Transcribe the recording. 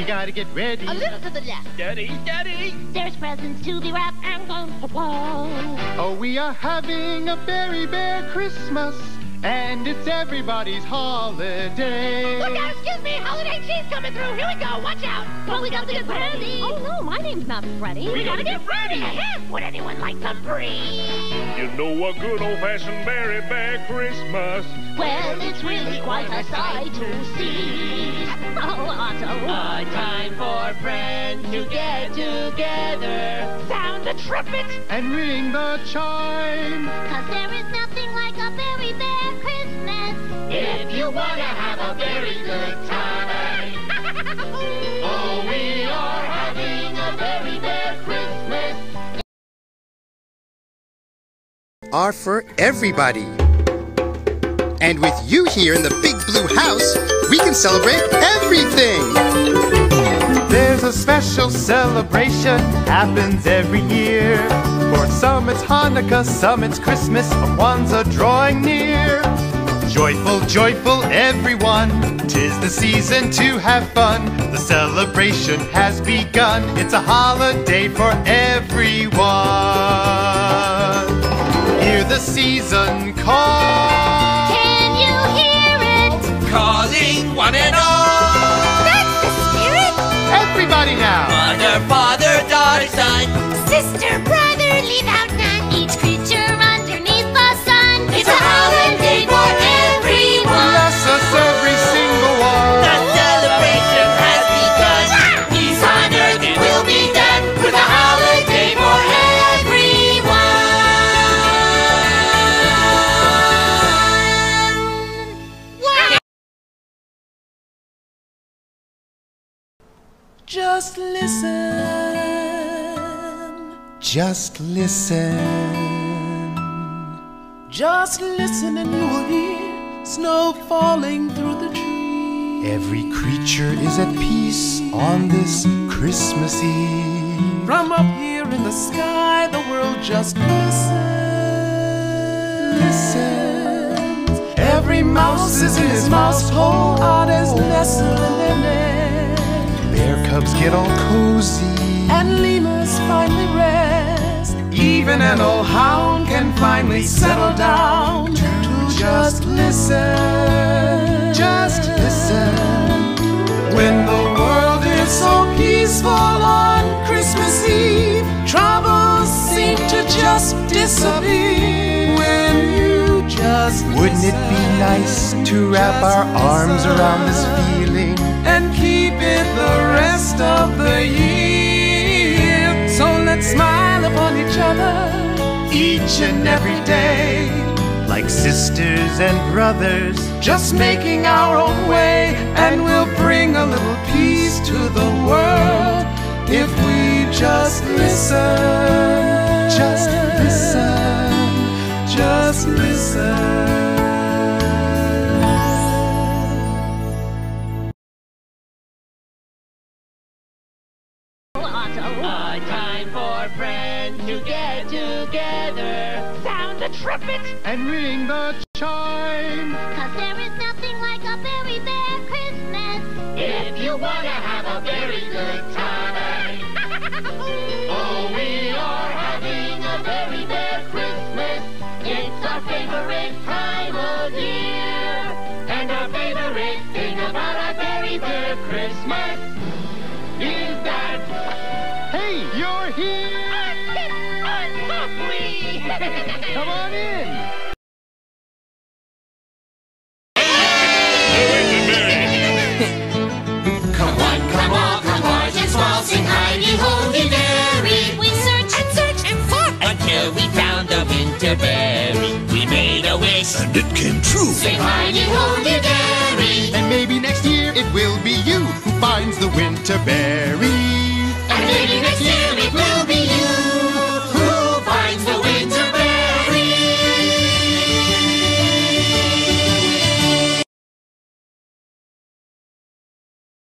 gotta get ready. A little to the left. Daddy, Daddy! There's presents to be wrapped and gone for whoa. Oh, we are having a very bear Christmas, and it's everybody's holiday. Look out, excuse me, holiday cheese coming through. Here we go, watch out. But we got to get ready. Oh no, my name's not Freddie. We gotta get ready! Ahem, Would anyone like some brie? You know a good old-fashioned Berry Bear Christmas. Well, it's really quite a sight to see. Oh, Otto. A time for friends to get together. Sound the trumpet. And ring the chime. Cause there is nothing like a very bear Christmas. If you wanna have a very good time. oh, we are having a very bear Christmas. are for everybody. And with you here in the big blue house, we can celebrate everything. There's a special celebration happens every year. For some it's Hanukkah, some it's Christmas, but one's are drawing near. Joyful, joyful everyone, tis the season to have fun. The celebration has begun, it's a holiday for everyone. Hear the season call. Calling one and all. That's the spirit. Everybody now! Mother, father, daughter, son. Sister, brother, leave out Just listen. Just listen. Just listen and you will hear snow falling through the trees. Every creature is at peace on this Christmas Eve. From up here in the sky, the world just listens. Listens. Every mouse is in his mouse hole, out as nestle in their nest. Bear cubs get all cozy. And lemurs finally rest. Even an old hound can finally settle down to just listen. Just listen. When the world is so peaceful on Christmas Eve, troubles seem to just disappear. When you just Wouldn't it be nice to wrap our arms around this feeling? It the rest of the year. So let's smile upon each other each and every day. Like sisters and brothers, Just making our own way, and we'll bring a little peace to the world if we just listen. Just listen. Just listen. Oh, A time for friends to get together. Sound the trumpet. and ring the chime. Cause there is nothing like a very bear Christmas. If you wanna have a very good time. oh, we are having a very bear Christmas. It's our favorite time of year. And our favorite thing about our very bear Christmas the winter berry. We made a wish. And it came true. Say hidey holy berry. And maybe next year it will be you who finds the winter berry. And maybe next year